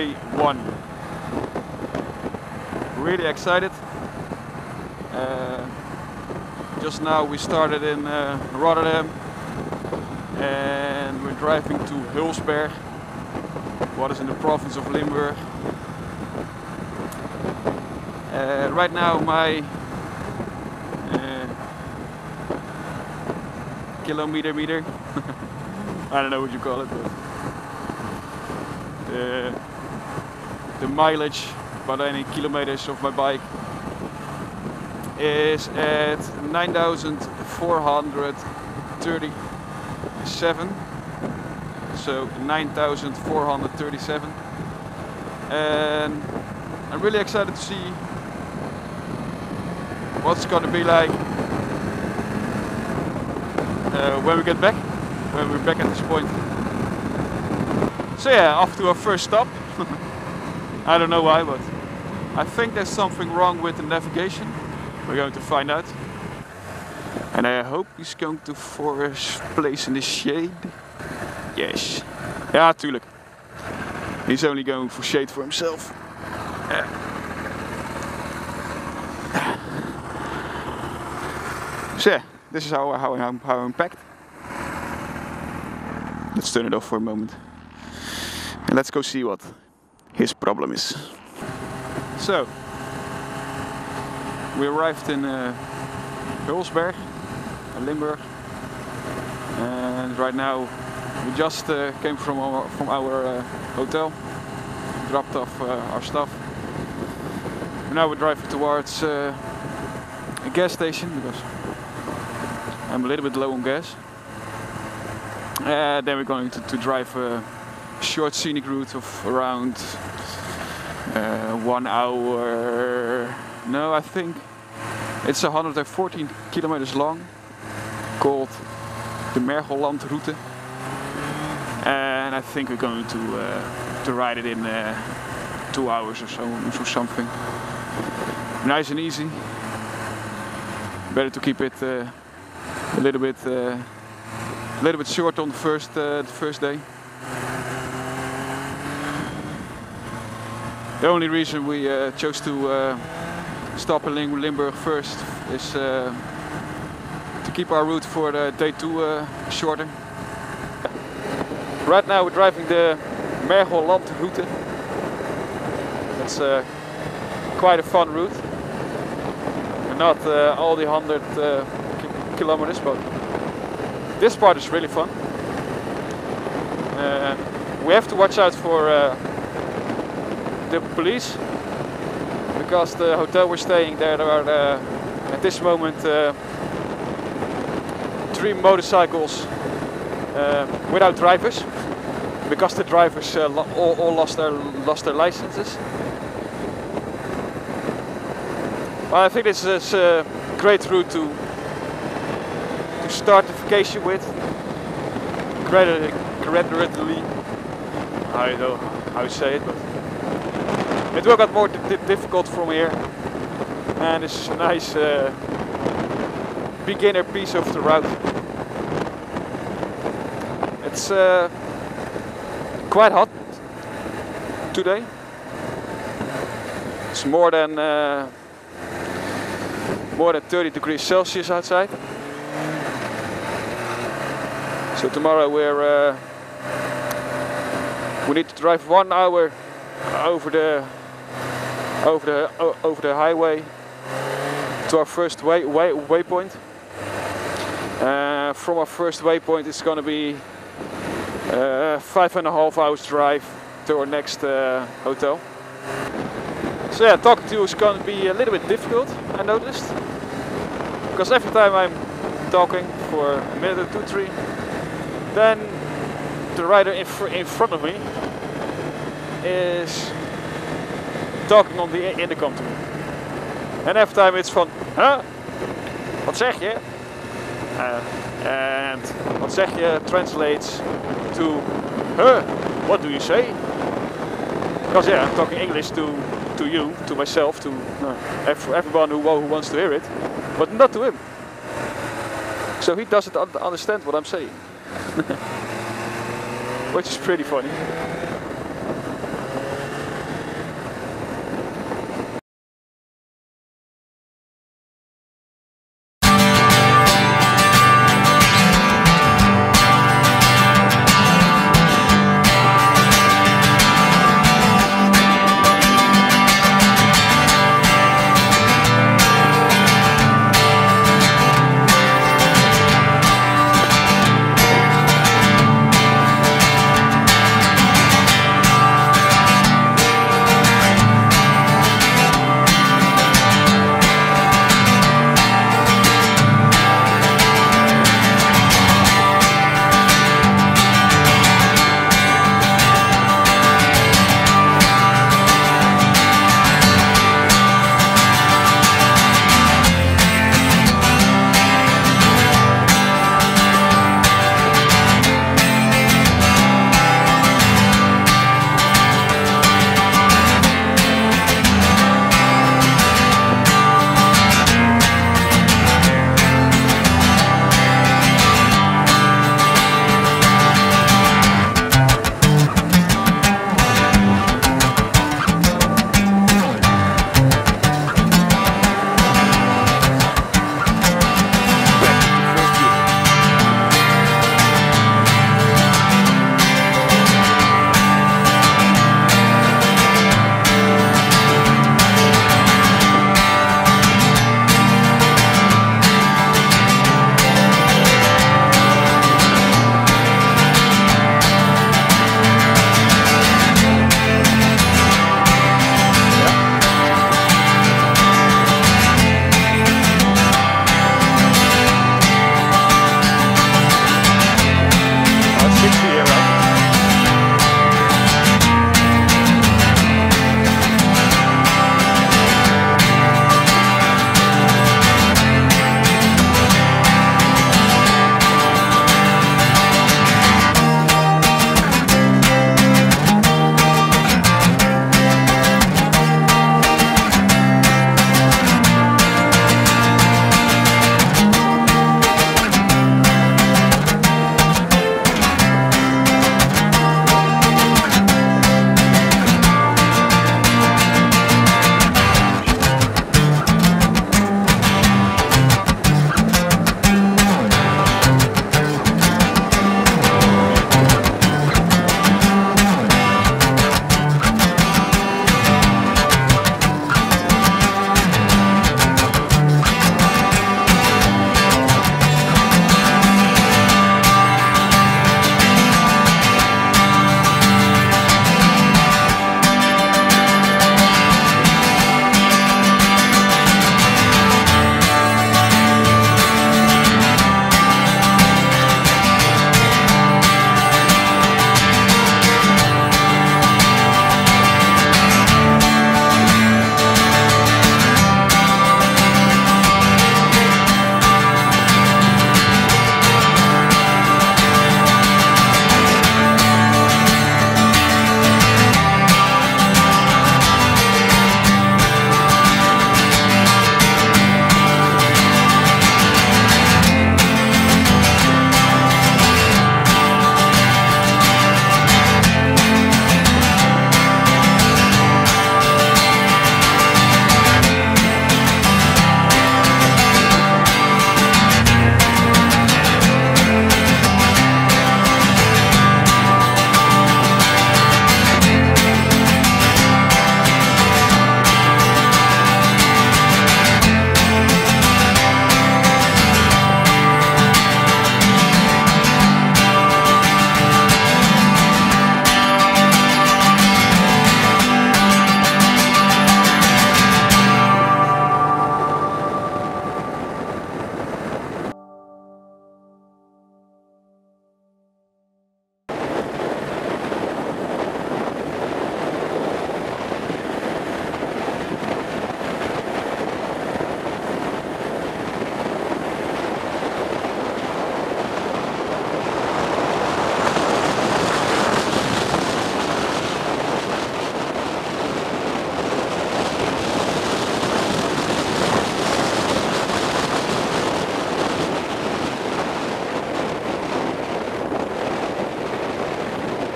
Day one. Really excited. Uh, just now we started in uh, Rotterdam and we're driving to Hulsberg, what is in the province of Limburg. Uh, right now my uh, kilometer meter, I don't know what you call it, but the, the mileage by any kilometers of my bike is at 9,437 so 9,437 and I'm really excited to see what's gonna be like uh, when we get back when we're back at this point. So yeah, off to our first stop. I don't know why, but I think there's something wrong with the navigation. We're going to find out. And I hope he's going to force place in the shade. Yes. Ja, tuurlijk. He's only going for shade for himself. So yeah, this is how, how, how, how I'm packed. Let's turn it off for a moment. And let's go see what his problem is. So, we arrived in uh, Hulsberg, Limburg, and right now we just uh, came from our, from our uh, hotel, dropped off uh, our stuff. Now we're driving towards uh, a gas station because I'm a little bit low on gas. Uh, then we're going to, to drive uh, short scenic route of around uh, one hour. No, I think it's 114 kilometers long, called the Mergelland route, and I think we're going to uh, to ride it in uh, two hours or so, or something. Nice and easy. Better to keep it uh, a little bit uh, a little bit short on the first uh, the first day. The only reason we uh, chose to uh, stop in Lim Limburg first is uh, to keep our route for day two uh, shorter. Right now we're driving the Mergelland route. It's uh, quite a fun route. Not uh, all the 100 ki kilometers, but this part is really fun. we have to watch out for the police because the hotel we're staying there, there are uh, at this moment uh, three motorcycles uh, without drivers because the drivers uh, all, all, lost their lost their licenses. Well, I think this is a great route to to start the vacation with. Gradually, I don't know how you say it, but it will get more difficult from here. And it's a nice uh, beginner piece of the route. It's uh, quite hot today. It's more than uh, more than 30 degrees Celsius outside. So tomorrow we're uh, we need to drive one hour over the over the over the highway to our first way, way waypoint. Uh, from our first waypoint, it's going to be uh, five and a half hours drive to our next uh, hotel. So yeah, talking to you is going to be a little bit difficult. I noticed because every time I'm talking for a minute or two, three, then the rider in, fr in front of me is talking on the intercom to me. And every time it's van, huh? Wat zeg je? Uh, and wat zeg je translates to, huh? What do you say? Because yeah, I'm talking English to to you, to myself, to uh, everyone who, who wants to hear it, but not to him. So he doesn't understand what I'm saying. Which is pretty funny.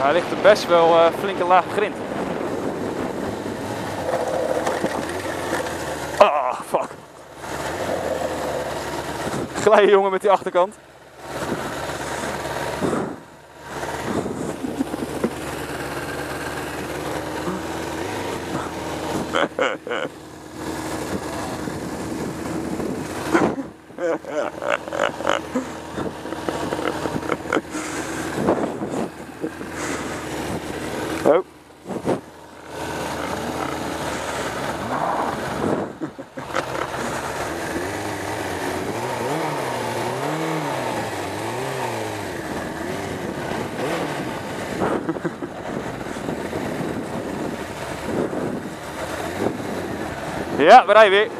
Hij ligt er best wel uh, flink en laag grind. Ah, fuck. Glijden jongen met die achterkant. Ja, we rijden.